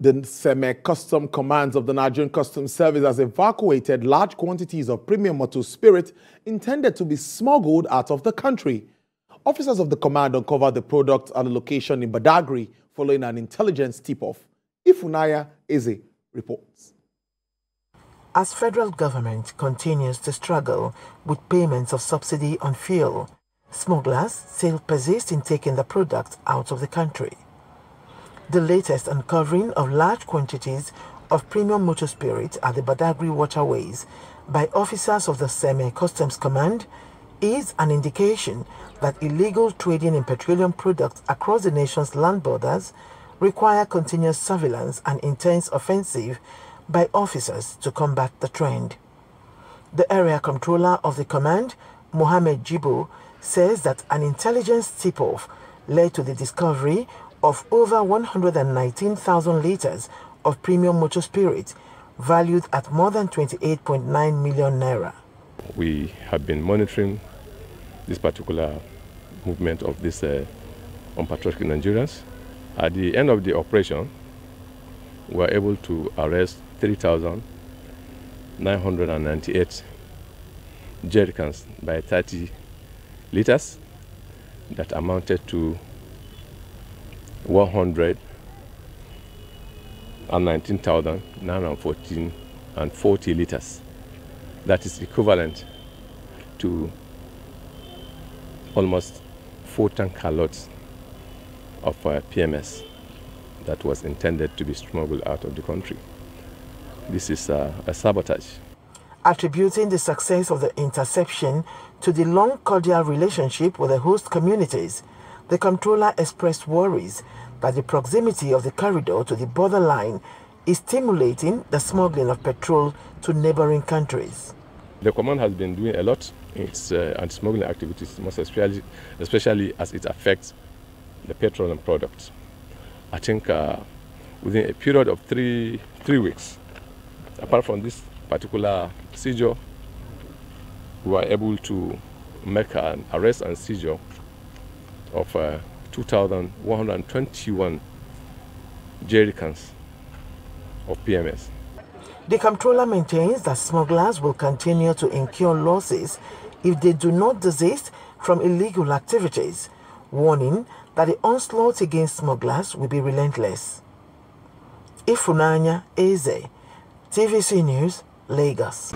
The Seme Customs Command of the Nigerian Customs Service has evacuated large quantities of premium motor spirit intended to be smuggled out of the country. Officers of the command uncovered the product at a location in Badagry following an intelligence tip-off. Ifunanya Eze reports. As federal government continues to struggle with payments of subsidy on fuel, smugglers still persist in taking the product out of the country. The latest uncovering of large quantities of premium motor spirit at the Badagry waterways by officers of the Seme Customs Command is an indication that illegal trading in petroleum products across the nation's land borders require continuous surveillance and intense offensive by officers to combat the trend. The area comptroller of the command, Mohamed Jibo, says that an intelligence tip-off led to the discovery of over 119,000 liters of premium motor spirit valued at more than 28.9 million naira. We have been monitoring this particular movement of these uh, unpatriotic Nigerians. At the end of the operation, we were able to arrest 3,998 jerrycans by 30 liters that amounted to 119,914 and 40 liters. That is equivalent to almost four tanker loads of uh, PMS that was intended to be smuggled out of the country. This is uh, a sabotage. Attributing the success of the interception to the long cordial relationship with the host communities, the comptroller expressed worries that the proximity of the corridor to the borderline is stimulating the smuggling of petrol to neighboring countries. The command has been doing a lot in its uh, anti-smuggling activities, most especially, especially as it affects the petroleum products. I think uh, within a period of three, three weeks, apart from this particular seizure, we were able to make an arrest and seizure of uh, 2,121 jerrycans of PMS. The comptroller maintains that smugglers will continue to incur losses if they do not desist from illegal activities, warning that the onslaught against smugglers will be relentless. Ifunanya Eze, TVC News, Lagos.